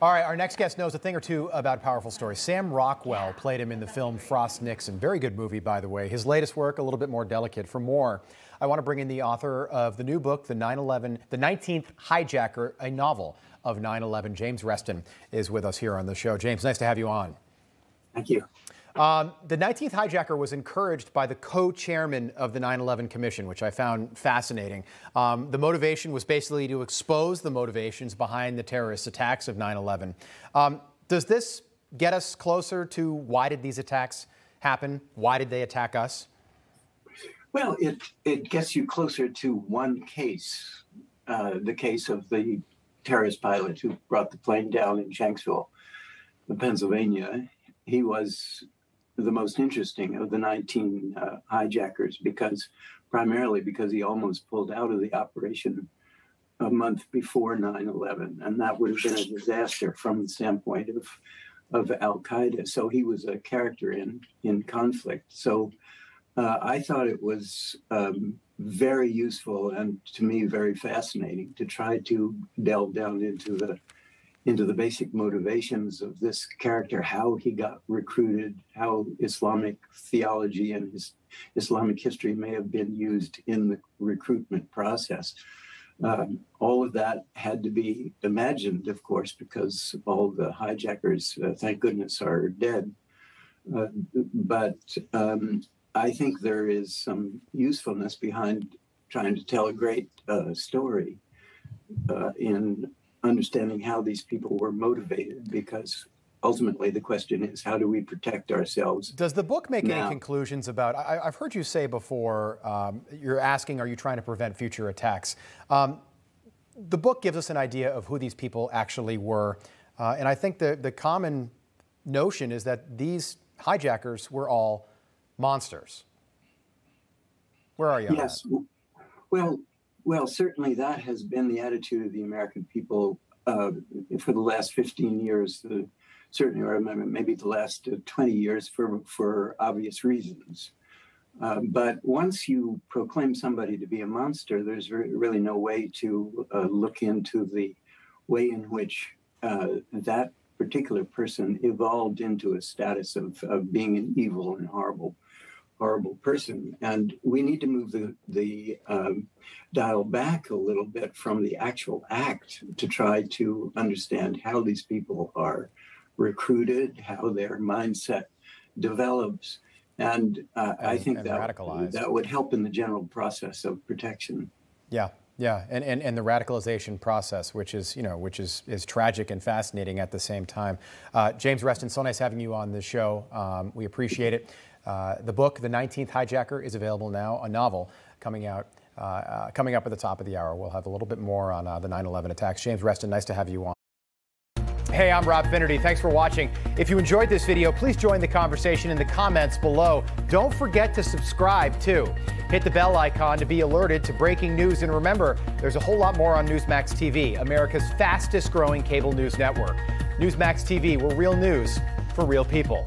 All right, our next guest knows a thing or two about powerful stories. Sam Rockwell played him in the film Frost Nixon. Very good movie, by the way. His latest work, a little bit more delicate. For more, I want to bring in the author of the new book, The 9/11, The 19th Hijacker, a novel of 9/11. James Reston is with us here on the show. James, nice to have you on. Thank you. Um, the 19th hijacker was encouraged by the co-chairman of the 9/11 Commission, which I found fascinating. Um, the motivation was basically to expose the motivations behind the terrorist attacks of 9/11. Um, does this get us closer to why did these attacks happen? Why did they attack us? Well, it it gets you closer to one case, uh, the case of the terrorist pilot who brought the plane down in Shanksville, Pennsylvania. He was the most interesting of the 19 uh, hijackers because primarily because he almost pulled out of the operation a month before 9-11 and that would have been a disaster from the standpoint of of al-qaeda. So he was a character in in conflict. So uh, i thought it was um, very useful and to me very fascinating to try to delve down into the into the basic motivations of this character, how he got recruited, how Islamic theology and his Islamic history may have been used in the recruitment process. Um, all of that had to be imagined, of course, because all the hijackers, uh, thank goodness, are dead. Uh, but um, I think there is some usefulness behind trying to tell a great uh, story uh, in understanding how these people were motivated because ultimately the question is how do we protect ourselves? Does the book make now? any conclusions about I, have heard you say before um, you're asking are you trying to prevent future attacks? Um, the book gives us an idea of who these people actually were uh, and i think the, the common notion is that these hijackers were all monsters. Where are you yes. well well, certainly that has been the attitude of the American people uh, for the last 15 years, uh, certainly, or maybe the last uh, 20 years for, for obvious reasons. Uh, but once you proclaim somebody to be a monster, there's really no way to uh, look into the way in which uh, that particular person evolved into a status of, of being an evil and horrible horrible person. And we need to move the, the um, dial back a little bit from the actual act to try to understand how these people are recruited, how their mindset develops. And, uh, and I think that, that would help in the general process of protection. Yeah. Yeah, and, and, and the radicalization process, which is you know which is is tragic and fascinating at the same time. Uh, James Reston, so nice having you on the show. Um, we appreciate it. Uh, the book, The 19th Hijacker, is available now, a novel coming out. Uh, uh, coming up at the top of the hour, we'll have a little bit more on uh, the 9 11 attacks. James Reston, nice to have you on. Hey, I'm Rob Finnerty. Thanks for watching. If you enjoyed this video, please join the conversation in the comments below. Don't forget to subscribe, too. Hit the bell icon to be alerted to breaking news. And remember, there's a whole lot more on Newsmax TV, America's fastest growing cable news network. Newsmax TV, where real news for real people.